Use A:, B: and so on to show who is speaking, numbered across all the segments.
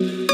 A: thank you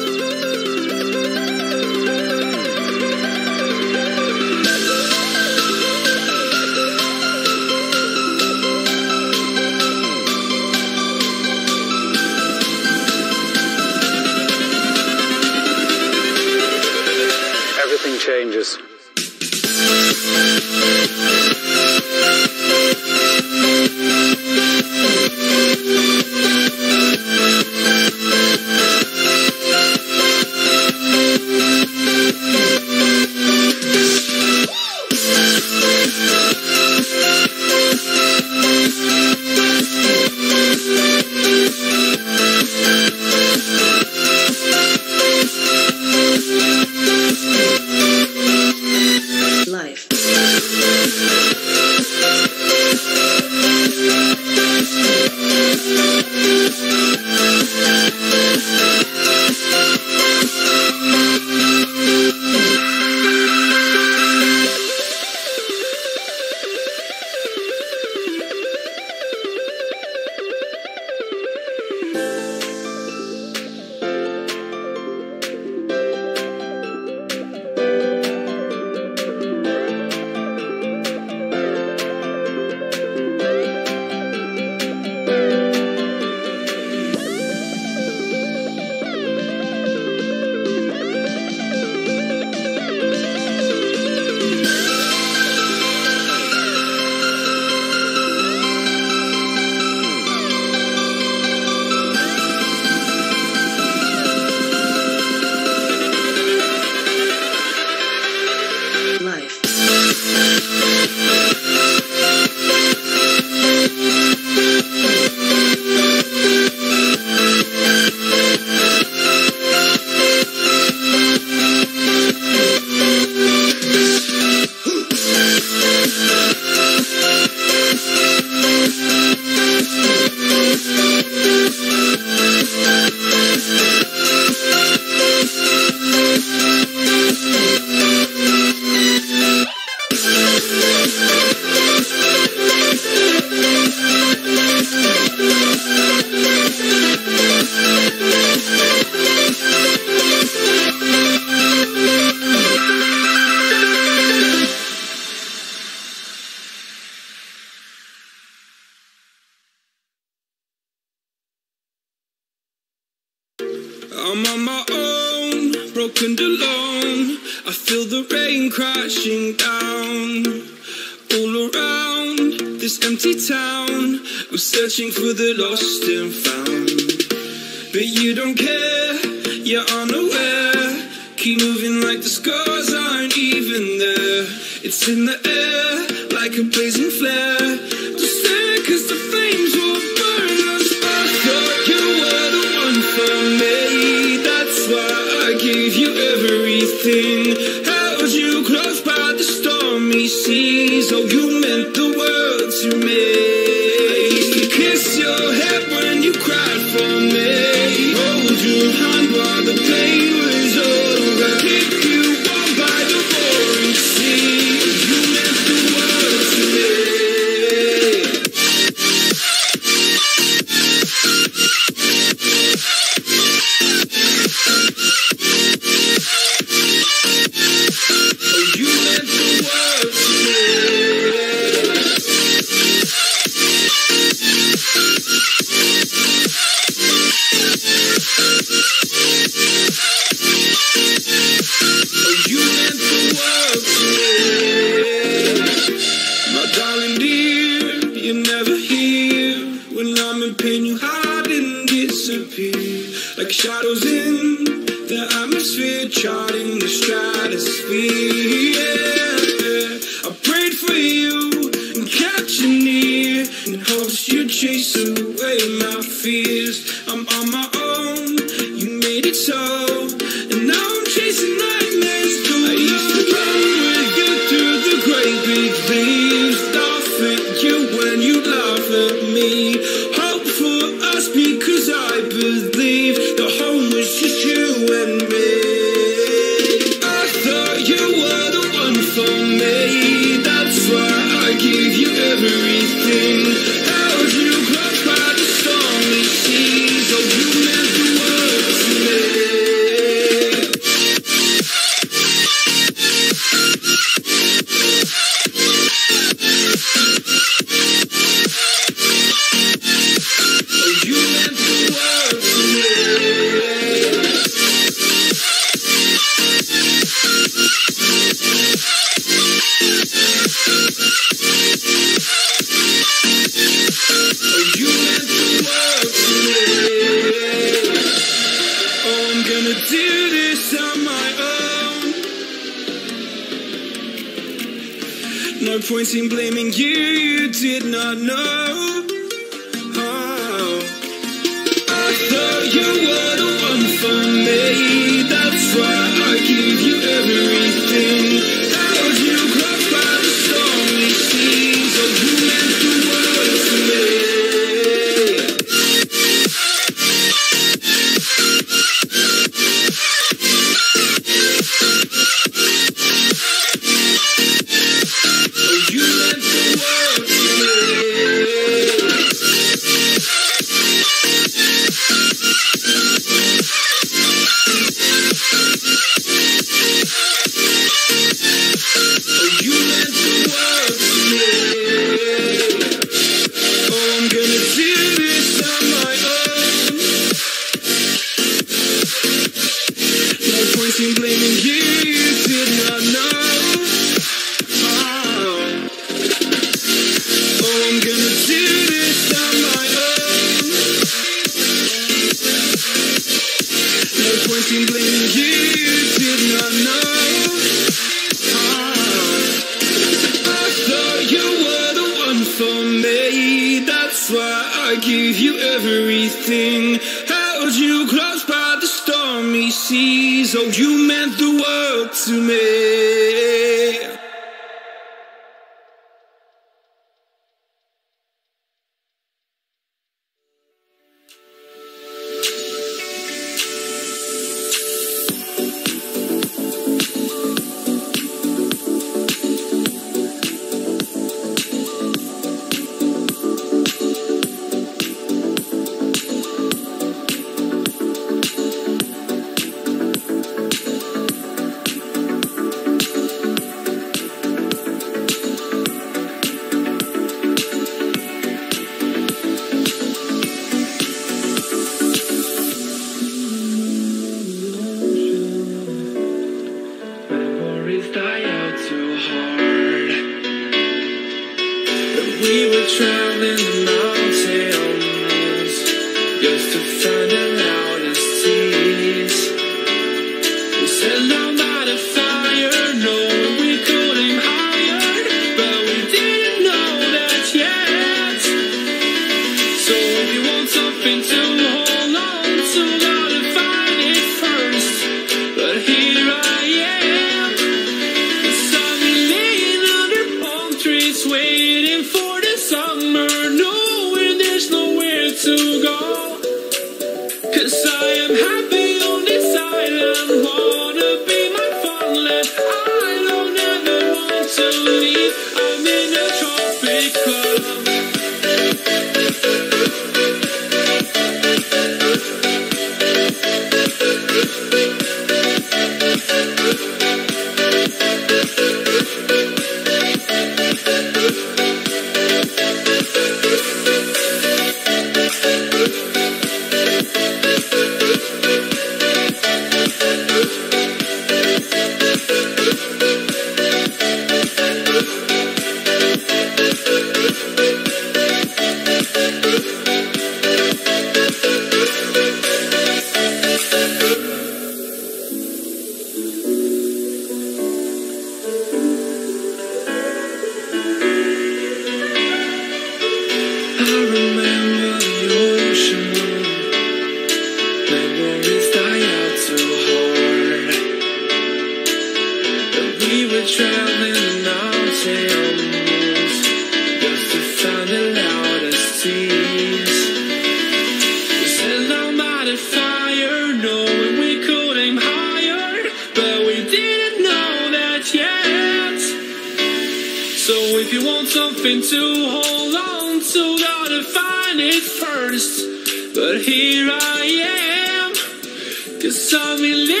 B: to hold on to, gotta find it first. But here I am, cause I'm in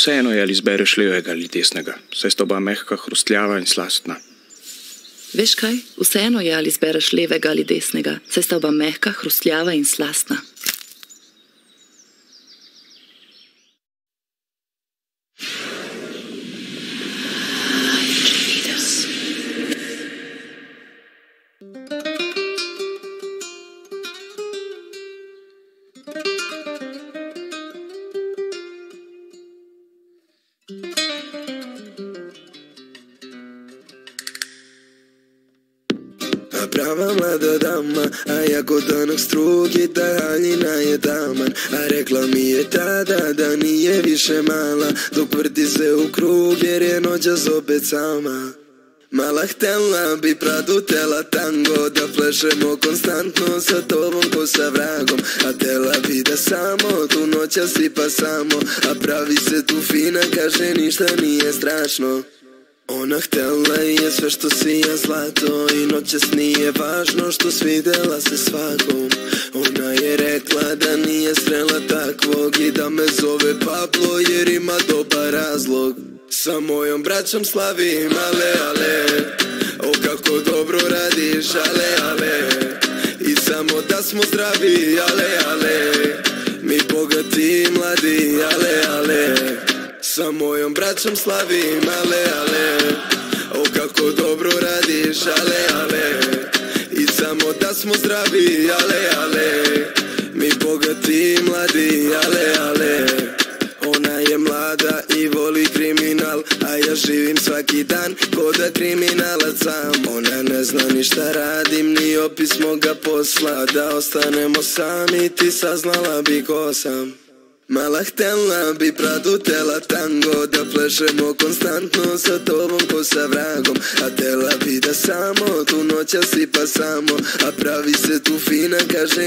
C: vseeno je, ali izbereš levega ali desnega. Saj sta oba mehka, hrustljava in slastna.
D: Veš kaj? Vseeno je, ali izbereš levega ali desnega. Saj sta oba mehka, hrustljava in slastna.
E: sve mi je strašno Ona htjela je sve što si ja zlato I noćas nije važno što svidela se svakom Ona je rekla da nije srela takvog I da me zove Pablo jer ima dobar razlog Sa mojom braćom slavim ale ale Ale, ale O kako dobro radiš Ale, ale I samo da smo zdravi Ale, ale Mi bogati i mladi Ale, ale Ona je mlada i voli kriminal A ja živim svaki dan ko da kriminalac sam Ona ne zna ni šta radim Ni opis moga posla Da ostanemo sami Ti saznala bi ko sam Mala htjela bi pradu tela tango Da plešemo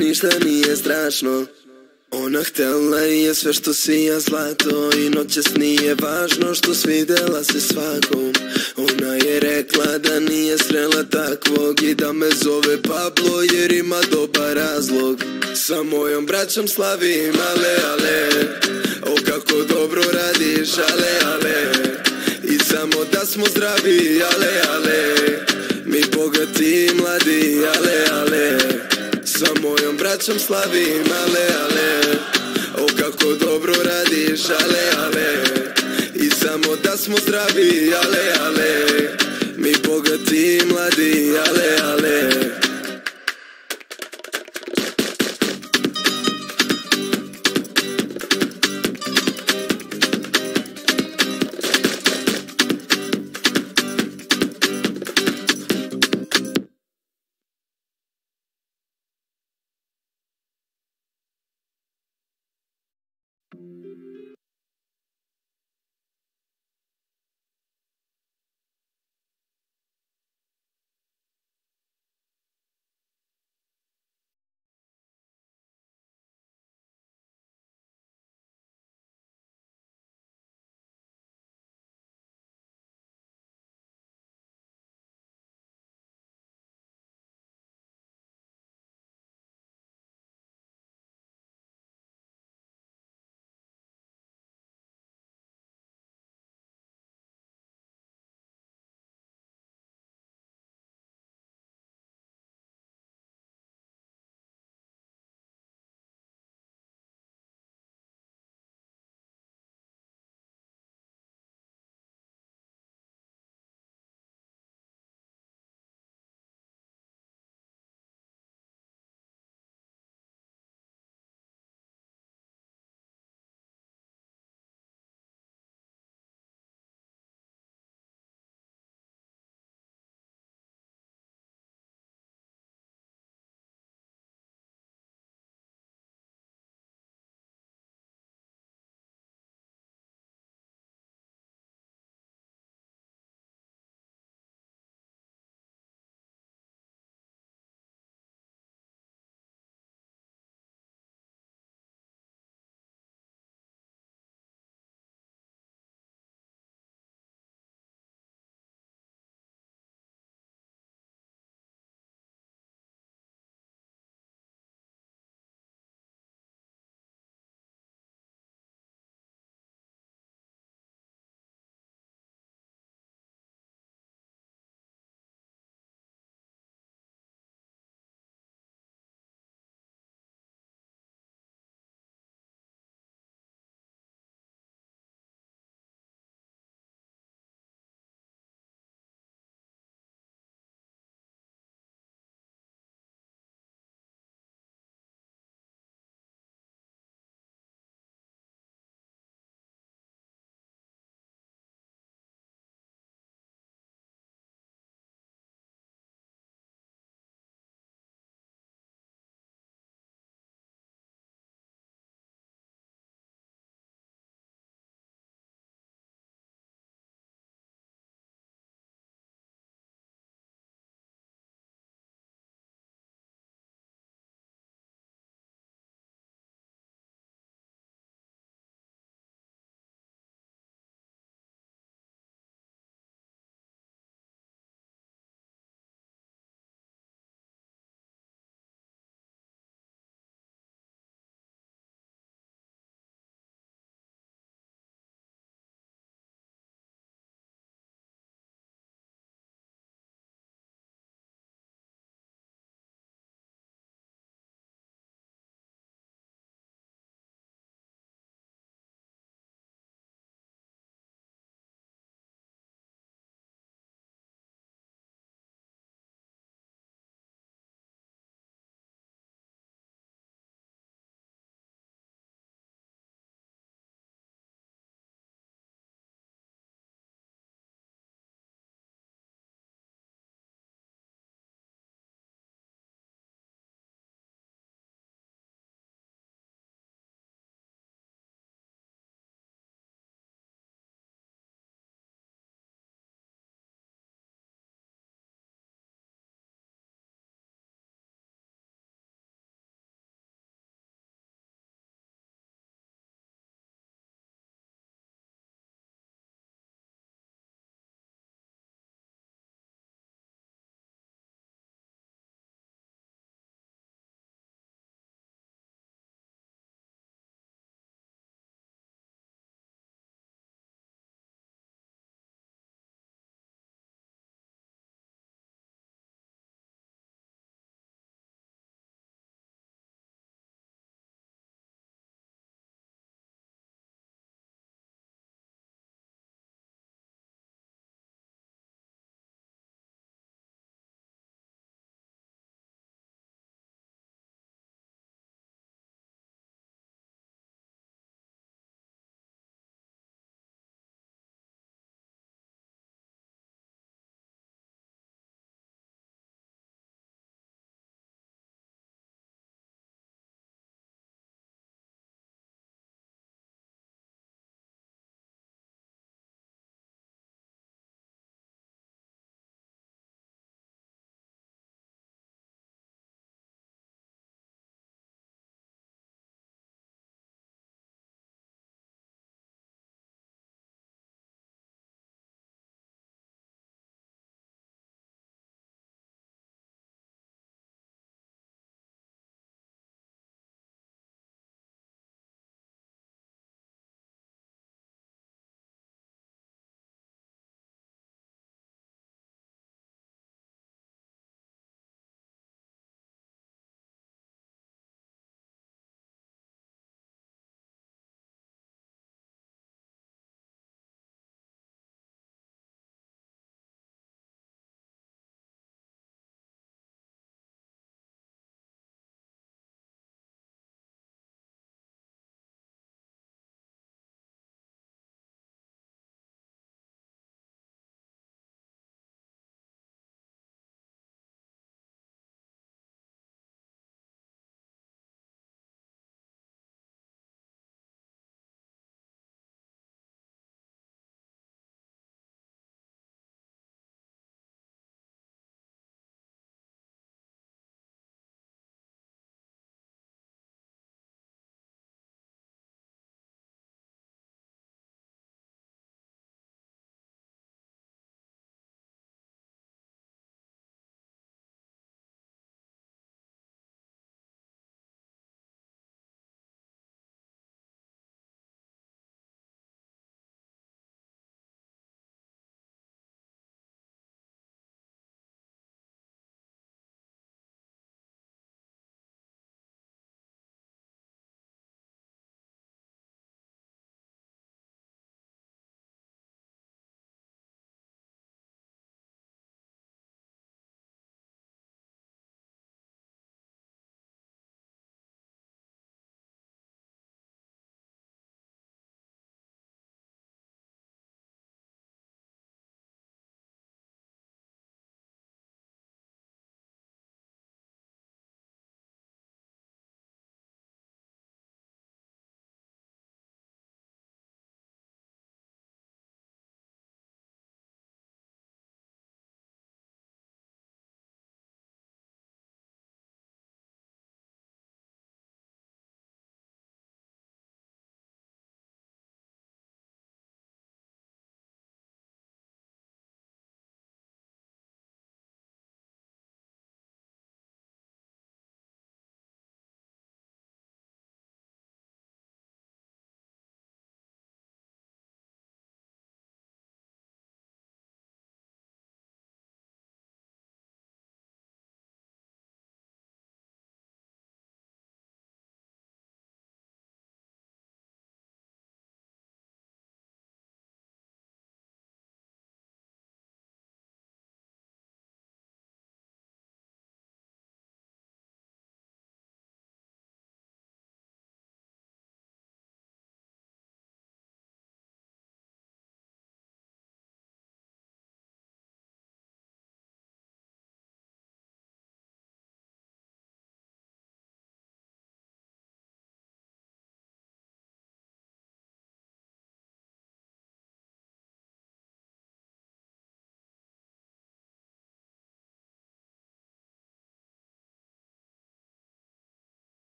E: ništa nije strašno Ona htjela je sve što si ja zlato I noćas nije važno što svidela se svakom Ona je rekla da nije srela takvog I da me zove Pablo jer ima dobar razlog Sa mojom braćom slavim ale ale O kako dobro radiš ale ale I samo da smo zdravi ale ale srećom slavim, ale, ale O kako dobro radiš, ale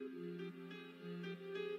A: Thank you.